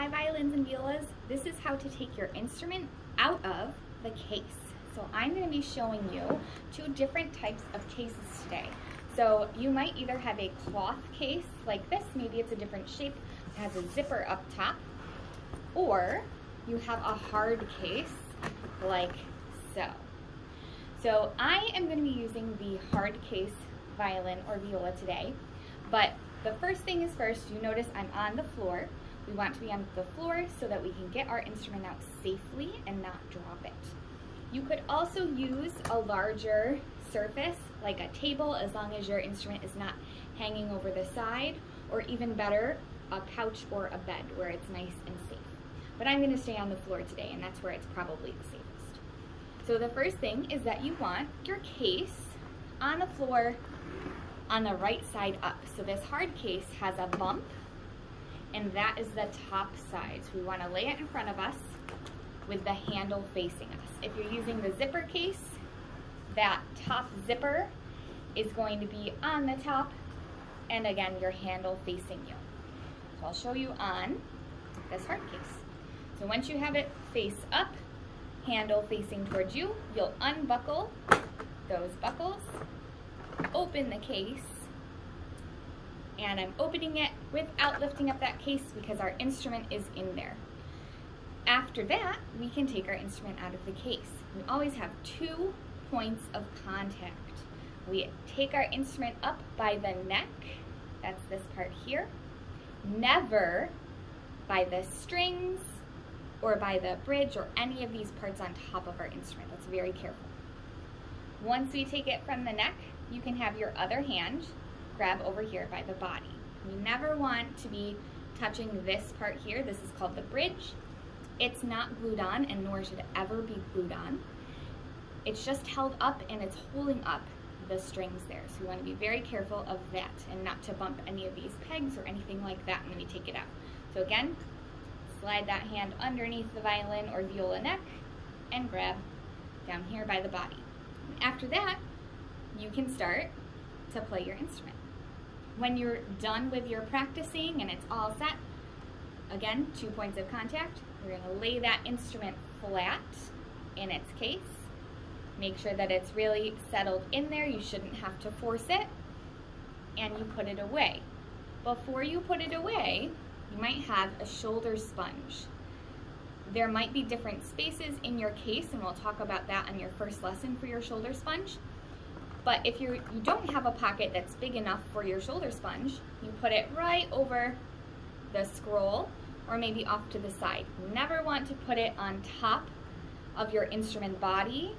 Hi violins and violas, this is how to take your instrument out of the case. So I'm going to be showing you two different types of cases today. So you might either have a cloth case like this, maybe it's a different shape, it has a zipper up top, or you have a hard case like so. So I am going to be using the hard case violin or viola today, but the first thing is first, you notice I'm on the floor. We want to be on the floor so that we can get our instrument out safely and not drop it. You could also use a larger surface like a table as long as your instrument is not hanging over the side or even better, a couch or a bed where it's nice and safe. But I'm gonna stay on the floor today and that's where it's probably the safest. So the first thing is that you want your case on the floor on the right side up. So this hard case has a bump and that is the top side. So we wanna lay it in front of us with the handle facing us. If you're using the zipper case, that top zipper is going to be on the top and again, your handle facing you. So I'll show you on this hard case. So once you have it face up, handle facing towards you, you'll unbuckle those buckles open the case and I'm opening it without lifting up that case because our instrument is in there. After that, we can take our instrument out of the case. We always have two points of contact. We take our instrument up by the neck, that's this part here, never by the strings or by the bridge or any of these parts on top of our instrument. That's very careful. Once we take it from the neck, you can have your other hand grab over here by the body. We never want to be touching this part here. This is called the bridge. It's not glued on and nor should it ever be glued on. It's just held up and it's holding up the strings there. So you want to be very careful of that and not to bump any of these pegs or anything like that when we take it out. So again, slide that hand underneath the violin or viola neck and grab down here by the body. After that, you can start to play your instrument. When you're done with your practicing and it's all set, again, two points of contact, you're gonna lay that instrument flat in its case. Make sure that it's really settled in there. You shouldn't have to force it. And you put it away. Before you put it away, you might have a shoulder sponge. There might be different spaces in your case, and we'll talk about that on your first lesson for your shoulder sponge. But if you you don't have a pocket that's big enough for your shoulder sponge, you put it right over the scroll or maybe off to the side. Never want to put it on top of your instrument body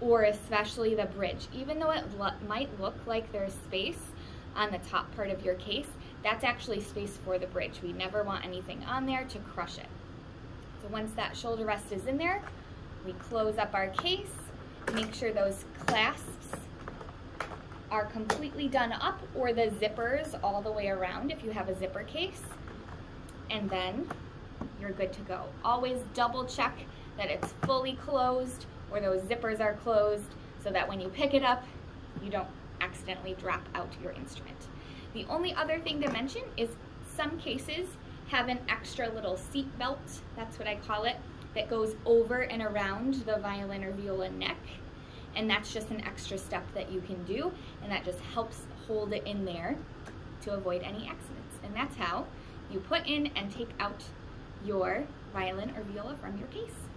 or especially the bridge. Even though it lo might look like there's space on the top part of your case, that's actually space for the bridge. We never want anything on there to crush it. So once that shoulder rest is in there, we close up our case, make sure those clasps are completely done up or the zippers all the way around if you have a zipper case. And then you're good to go. Always double check that it's fully closed or those zippers are closed so that when you pick it up, you don't accidentally drop out your instrument. The only other thing to mention is some cases have an extra little seat belt, that's what I call it, that goes over and around the violin or viola neck. And that's just an extra step that you can do, and that just helps hold it in there to avoid any accidents. And that's how you put in and take out your violin or viola from your case.